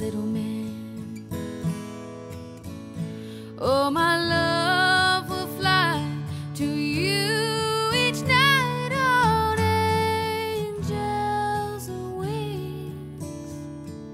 little man. Oh, my.